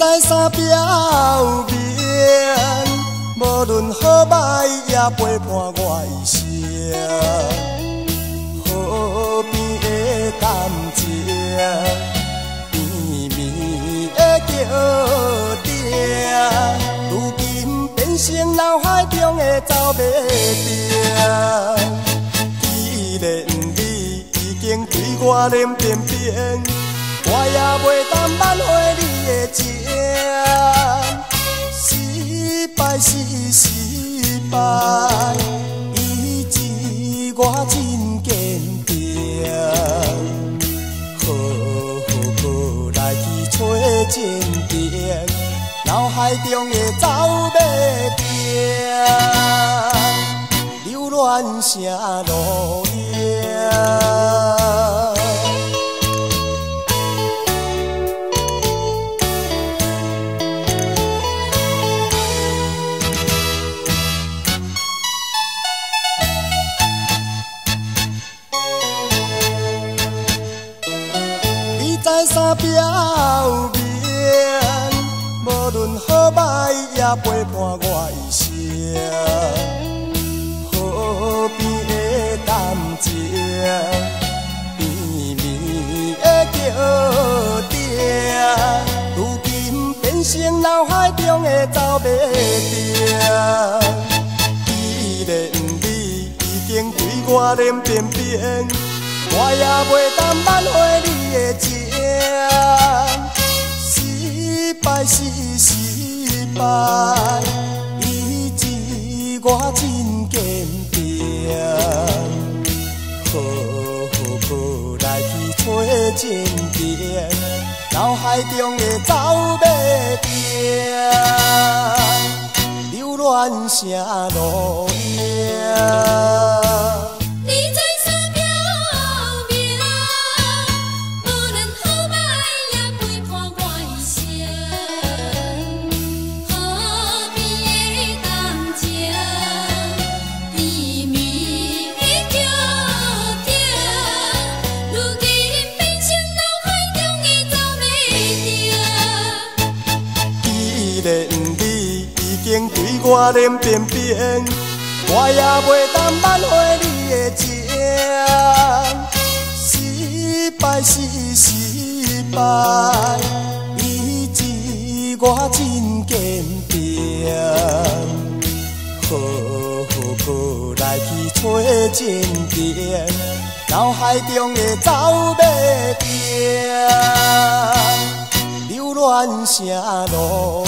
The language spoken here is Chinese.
在山边。有眠，无论好歹也陪伴我一生。河边的甘蔗，绵绵的叫声，如今变成脑海中的走马灯。既然你已经对我冷冰冰，我也袂当挽回你失败，以致我真坚定。好好好，来去找真情，脑海中的走马灯，流乱成路山边有面，无论好歹也陪伴我一生。河边的甘蔗，绵绵的叫声，如今变成脑海中的走马灯。既然你已经对我冷冰冰，我也袂当挽回你的情。失败是失败，以致我真坚定。好好好，来去找真情，脑海中的走马灯，流乱成路对我脸变变，我也袂当挽回你的情。失败是失败，以致我真坚定。好好好，来去找真情，脑海中的走马灯，流乱成路。